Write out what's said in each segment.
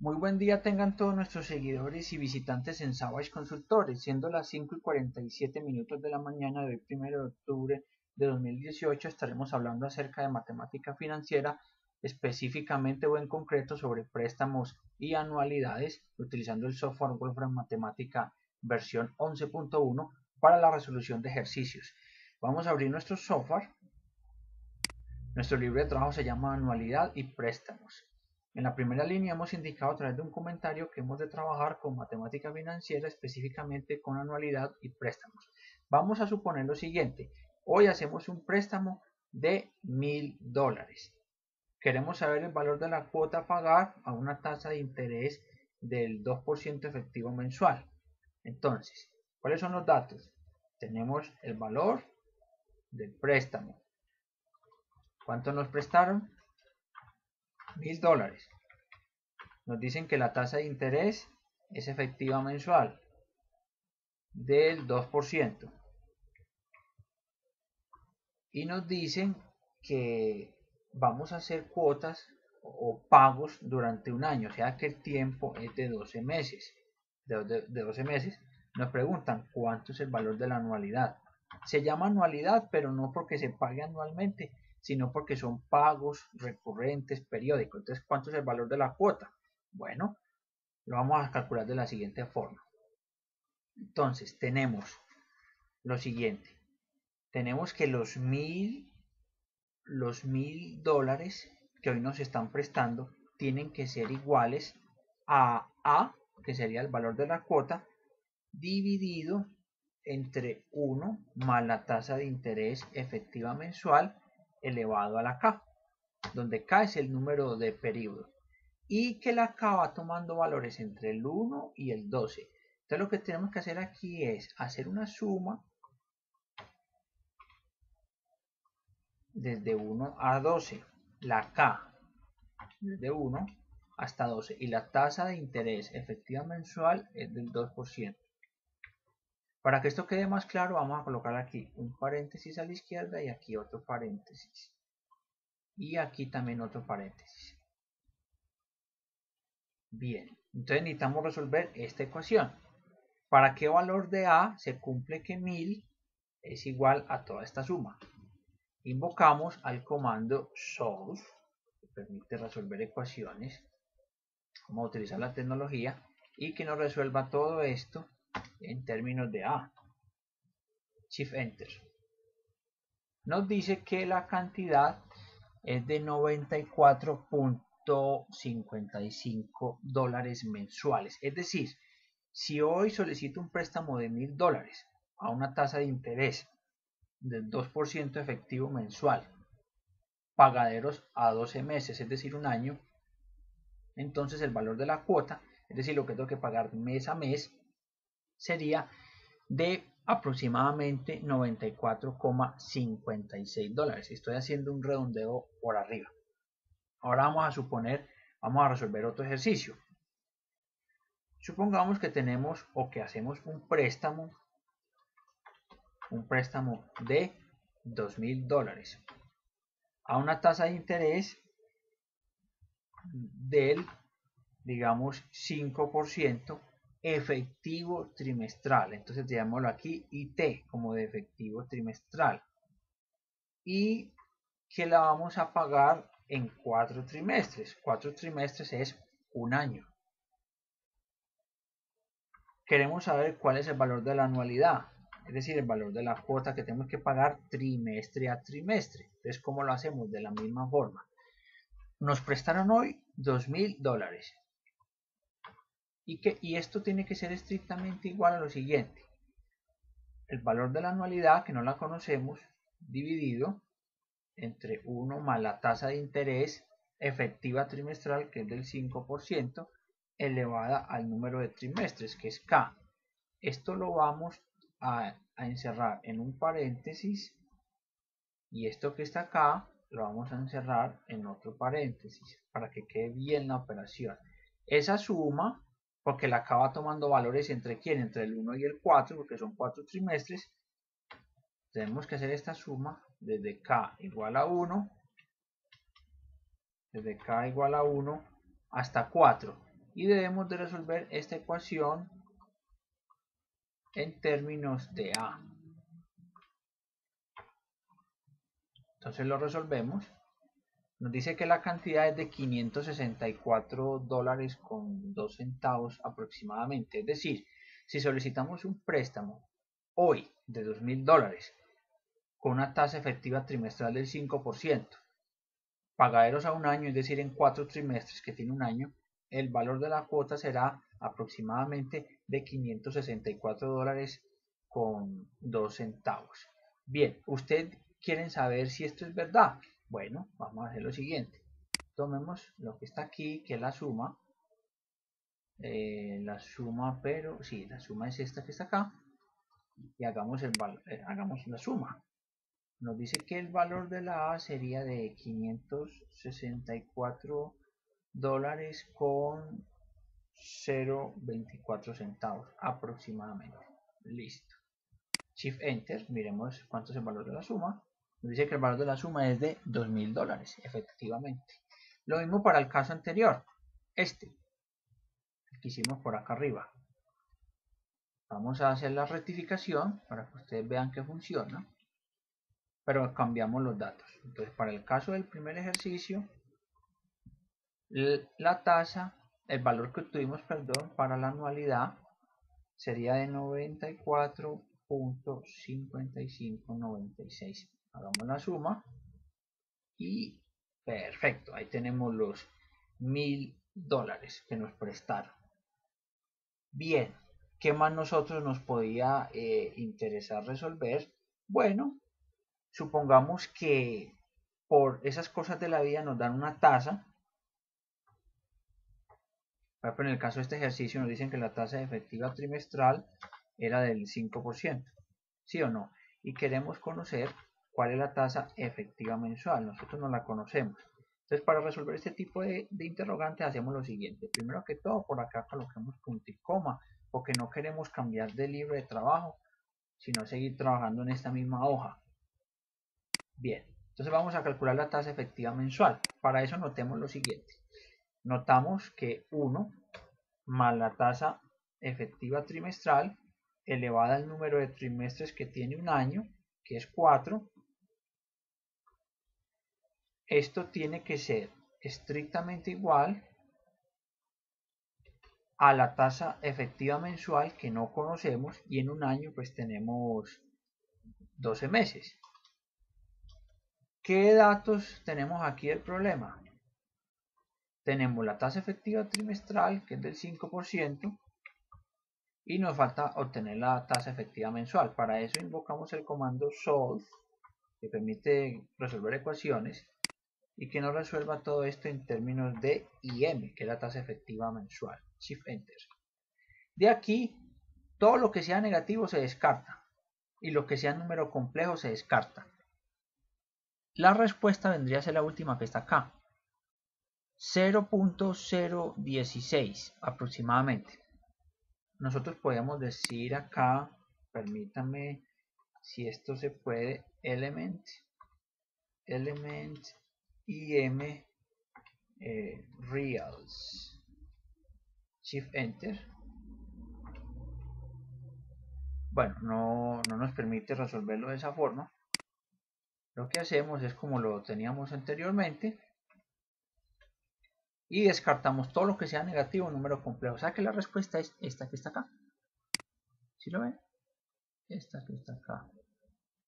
Muy buen día tengan todos nuestros seguidores y visitantes en Savage Consultores, siendo las 5 y 47 minutos de la mañana de hoy, 1 de octubre de 2018, estaremos hablando acerca de matemática financiera, específicamente o en concreto sobre préstamos y anualidades, utilizando el software Wolfram Matemática versión 11.1 para la resolución de ejercicios. Vamos a abrir nuestro software. Nuestro libro de trabajo se llama Anualidad y Préstamos. En la primera línea hemos indicado a través de un comentario que hemos de trabajar con matemática financiera, específicamente con anualidad y préstamos. Vamos a suponer lo siguiente. Hoy hacemos un préstamo de mil dólares. Queremos saber el valor de la cuota a pagar a una tasa de interés del 2% efectivo mensual. Entonces, ¿cuáles son los datos? Tenemos el valor del préstamo. ¿Cuánto nos prestaron? Mil dólares. Nos dicen que la tasa de interés es efectiva mensual del 2%. Y nos dicen que vamos a hacer cuotas o pagos durante un año, o sea que el tiempo es de 12 meses. De, de 12 meses nos preguntan cuánto es el valor de la anualidad. Se llama anualidad, pero no porque se pague anualmente, sino porque son pagos recurrentes periódicos. Entonces, ¿cuánto es el valor de la cuota? Bueno, lo vamos a calcular de la siguiente forma. Entonces, tenemos lo siguiente. Tenemos que los mil, los mil dólares que hoy nos están prestando tienen que ser iguales a A, que sería el valor de la cuota, dividido entre 1 más la tasa de interés efectiva mensual elevado a la k, donde k es el número de periodo, y que la k va tomando valores entre el 1 y el 12. Entonces lo que tenemos que hacer aquí es hacer una suma desde 1 a 12, la k desde 1 hasta 12 y la tasa de interés efectiva mensual es del 2%. Para que esto quede más claro, vamos a colocar aquí un paréntesis a la izquierda y aquí otro paréntesis. Y aquí también otro paréntesis. Bien, entonces necesitamos resolver esta ecuación. ¿Para qué valor de A se cumple que 1000 es igual a toda esta suma? Invocamos al comando solve, que permite resolver ecuaciones. Vamos a utilizar la tecnología y que nos resuelva todo esto en términos de A. Shift Enter. Nos dice que la cantidad es de 94.55 dólares mensuales. Es decir, si hoy solicito un préstamo de mil dólares a una tasa de interés del 2% efectivo mensual, pagaderos a 12 meses, es decir, un año, entonces el valor de la cuota, es decir, lo que tengo que pagar mes a mes, sería de aproximadamente 94,56 dólares. Estoy haciendo un redondeo por arriba. Ahora vamos a suponer, vamos a resolver otro ejercicio. Supongamos que tenemos o que hacemos un préstamo, un préstamo de 2.000 dólares a una tasa de interés del, digamos, 5% efectivo trimestral. Entonces llamémoslo aquí IT como de efectivo trimestral. Y que la vamos a pagar en cuatro trimestres. Cuatro trimestres es un año. Queremos saber cuál es el valor de la anualidad, es decir, el valor de la cuota que tenemos que pagar trimestre a trimestre. Entonces, ¿cómo lo hacemos? De la misma forma. Nos prestaron hoy dos mil dólares y, que, y esto tiene que ser estrictamente igual a lo siguiente. El valor de la anualidad, que no la conocemos, dividido entre 1 más la tasa de interés efectiva trimestral, que es del 5%, elevada al número de trimestres, que es K. Esto lo vamos a, a, encerrar en un paréntesis y esto que está acá lo vamos a encerrar en otro paréntesis para que quede bien la operación. Esa suma porque la acaba tomando valores entre quién, entre el 1 y el 4, porque son 4 trimestres. Tenemos que hacer esta suma desde k igual a 1, desde k igual a 1 hasta 4. y debemos de resolver esta ecuación en términos de A. Entonces lo resolvemos. Nos dice que la cantidad es de 564 dólares con 2 centavos aproximadamente. Es decir, si solicitamos un préstamo hoy de 2.000 dólares con una tasa efectiva trimestral del 5%, pagaderos a un año, es decir, en cuatro trimestres que tiene un año, el valor de la cuota será aproximadamente de 564 dólares con 2 centavos. Bien, ¿usted quieren saber si esto es verdad? Bueno, vamos a hacer lo siguiente. Tomemos lo que está aquí, que es la suma. Eh, la suma, pero sí, la suma es esta que está acá. Y hagamos, el, eh, hagamos la suma. Nos dice que el valor de la A sería de 564 dólares con 0.24 centavos aproximadamente. Listo. Shift Enter, miremos cuánto es el valor de la suma. Nos dice que el valor de la suma es de 2.000 dólares, efectivamente. Lo mismo para el caso anterior, este, el que hicimos por acá arriba. Vamos a hacer la rectificación para que ustedes vean que funciona. Pero cambiamos los datos. Entonces, para el caso del primer ejercicio, la tasa, el valor que obtuvimos, perdón, para la anualidad sería de 94.5596. Hagamos la suma y perfecto, ahí tenemos los mil dólares que nos prestaron. Bien, ¿qué más nosotros nos podía eh, interesar resolver? Bueno, supongamos que por esas cosas de la vida nos dan una tasa ejemplo, en el caso de este ejercicio nos dicen que la tasa efectiva trimestral era del 5%, ¿sí o no? Y queremos conocer cuál es la tasa efectiva mensual, nosotros no la conocemos. Entonces, para resolver este tipo de, interrogantes hacemos lo siguiente. Primero que todo, por acá colocamos punto y coma, porque no queremos cambiar de libro de trabajo, sino seguir trabajando en esta misma hoja. Bien, entonces vamos a calcular la tasa efectiva mensual. Para eso notemos lo siguiente notamos que 1 más la tasa efectiva trimestral elevada al número de trimestres que tiene un año, que es 4, esto tiene que ser estrictamente igual a la tasa efectiva mensual que no conocemos y en un año pues tenemos 12 meses. ¿Qué datos tenemos aquí el problema? tenemos la tasa efectiva trimestral, que es del 5%, y nos falta obtener la tasa efectiva mensual. Para eso invocamos el comando solve, que permite resolver ecuaciones, y que nos resuelva todo esto en términos de IM, que es la tasa efectiva mensual. Shift Enter. De aquí, todo lo que sea negativo se descarta, y lo que sea número complejo se descarta. La respuesta vendría a ser la última que está acá, 0.016 aproximadamente. Nosotros podemos decir acá, permítame si esto se puede, element, element im eh, reals. Shift enter. Bueno, no, no nos permite resolverlo de esa forma. Lo que hacemos es como lo teníamos anteriormente, y descartamos todo lo que sea negativo número complejo. O sea que la respuesta es esta que está acá. ¿Sí lo ven? Esta que está acá.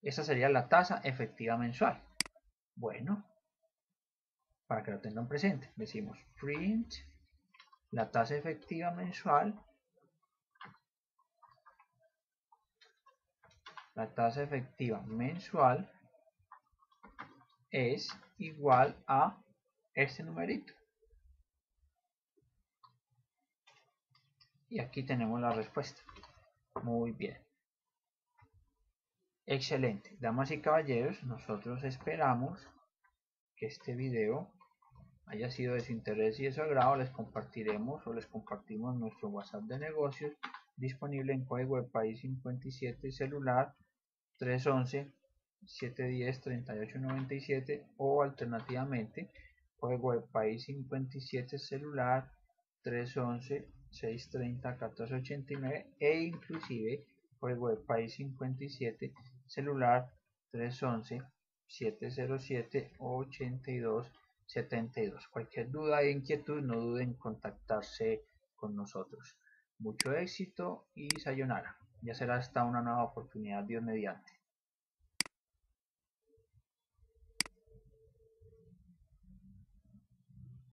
Esa sería la tasa efectiva mensual. Bueno, para que lo tengan presente, decimos print la tasa efectiva mensual. La tasa efectiva mensual es igual a este numerito. Y aquí tenemos la respuesta. Muy bien. Excelente. Damas y caballeros, nosotros esperamos que este video haya sido de su interés y de su agrado. Les compartiremos o les compartimos nuestro WhatsApp de negocios disponible en código de país 57 celular 311 710 3897 o alternativamente código de país 57 celular 311 630 1489 e inclusive código de país 57 celular 311 707 82 72 cualquier duda e inquietud no duden en contactarse con nosotros. Mucho éxito y sayonara. Ya será hasta una nueva oportunidad. Dios mediante